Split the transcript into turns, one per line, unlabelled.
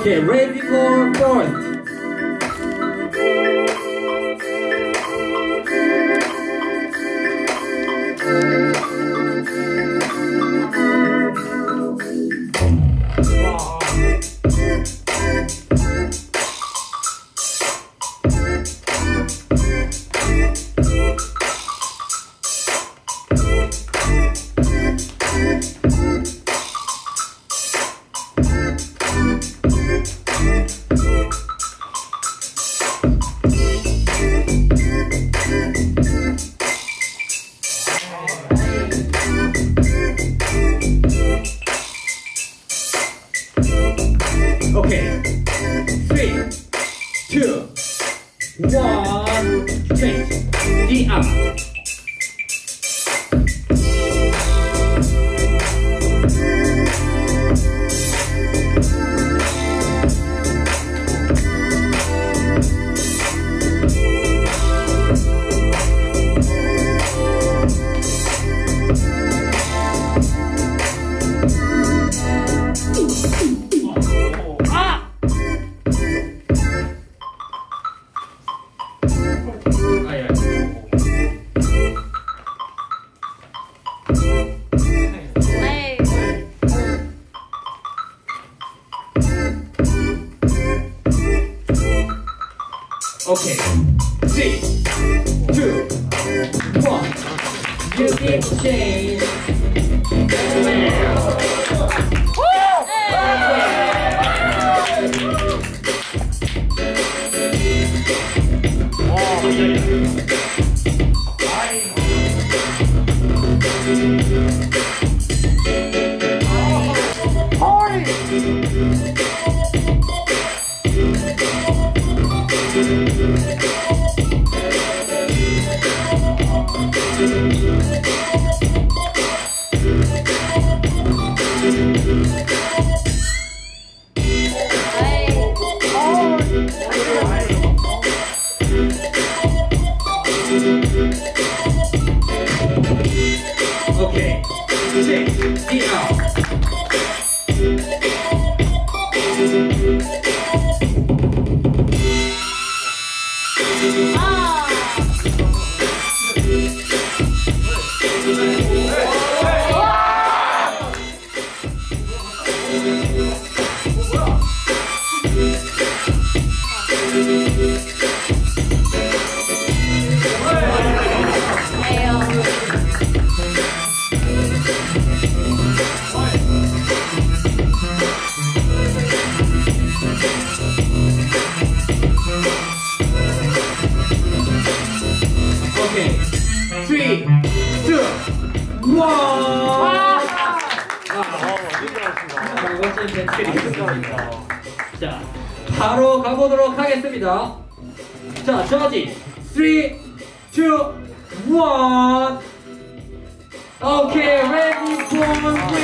Okay, ready for first. Okay. Three, two, one, change. The up. Okay. Three, two, one. You can change. Okay. Change. The up. Three, two, one. 자, 멋진 벤트리입니다. 자, 바로 가보도록 하겠습니다. 자, 저지. 3, 2, 1. Okay, ready for.